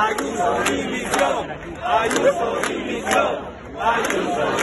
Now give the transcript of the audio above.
Ayuso división, Ayuso división, Ayuso división.